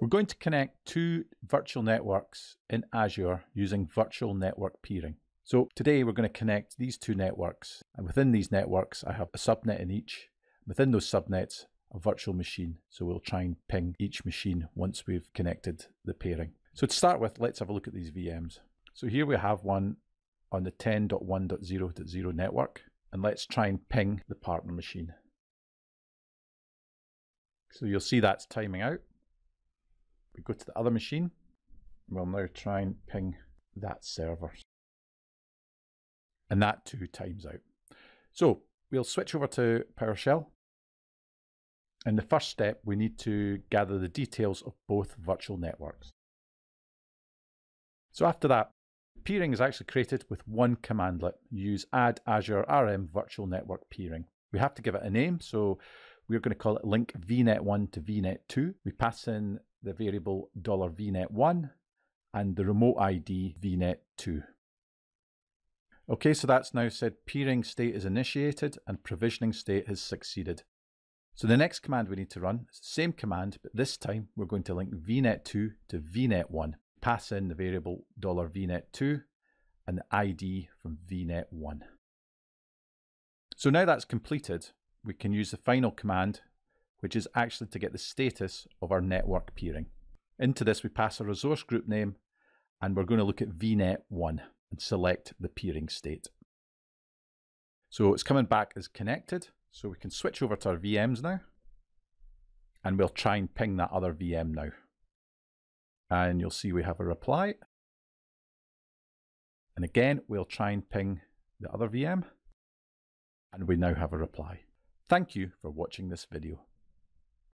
We're going to connect two virtual networks in Azure using virtual network peering. So today we're going to connect these two networks and within these networks I have a subnet in each. Within those subnets a virtual machine. So we'll try and ping each machine once we've connected the peering. So to start with let's have a look at these VMs. So here we have one on the 10.1.0.0 network and let's try and ping the partner machine. So you'll see that's timing out we go to the other machine. We'll now try and ping that server. And that too times out. So we'll switch over to PowerShell. In the first step, we need to gather the details of both virtual networks. So after that, peering is actually created with one commandlet. Use add Azure RM virtual network peering. We have to give it a name, so we're going to call it link vnet1 to vnet2. We pass in the variable $vnet1 and the remote ID vnet2. Okay, so that's now said peering state is initiated and provisioning state has succeeded. So the next command we need to run is the same command, but this time we're going to link vnet2 to vnet1. Pass in the variable $vnet2 and the ID from vnet1. So now that's completed, we can use the final command which is actually to get the status of our network peering. Into this we pass a resource group name and we're going to look at VNet1 and select the peering state. So it's coming back as connected, so we can switch over to our VMs now and we'll try and ping that other VM now. And you'll see we have a reply. And again, we'll try and ping the other VM and we now have a reply. Thank you for watching this video.